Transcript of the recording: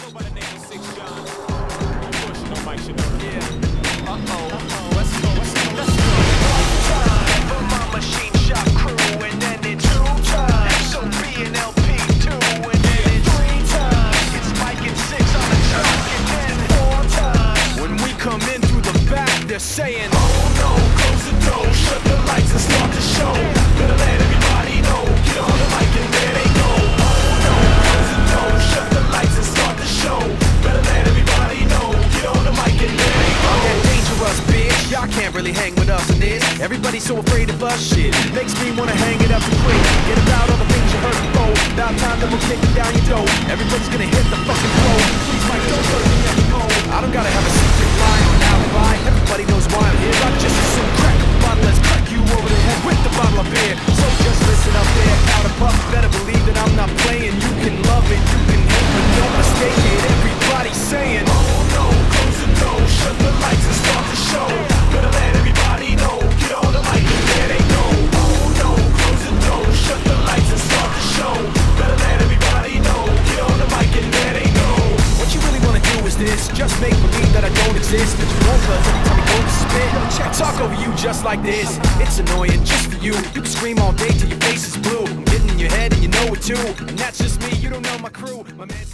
go by the name of Sixx John. Of course, you know Mike. Yeah. Uh-oh. Uh-oh. Let's go. Let's go. Let's go. time for my machine shop crew, and then it's two times. So B and LP two, and then it's three times. It's Mike and Sixx on the track, and then four times. When we come in through the back, they're saying, Oh no, really hang with us in this. Everybody's so afraid of us, shit. Makes me wanna hang it up and quick. Get about all the things you heard before. About time that we're kicking down your door. Everybody's gonna hit the fucking floor. Please, Mike, don't hurt me anymore. I don't gotta have a this. Just make believe that I don't exist. But you won't every time I go to spit. Check talk over you just like this. It's annoying just for you. You can scream all day till your face is blue. I'm getting in your head and you know it too. And that's just me, you don't know my crew. My man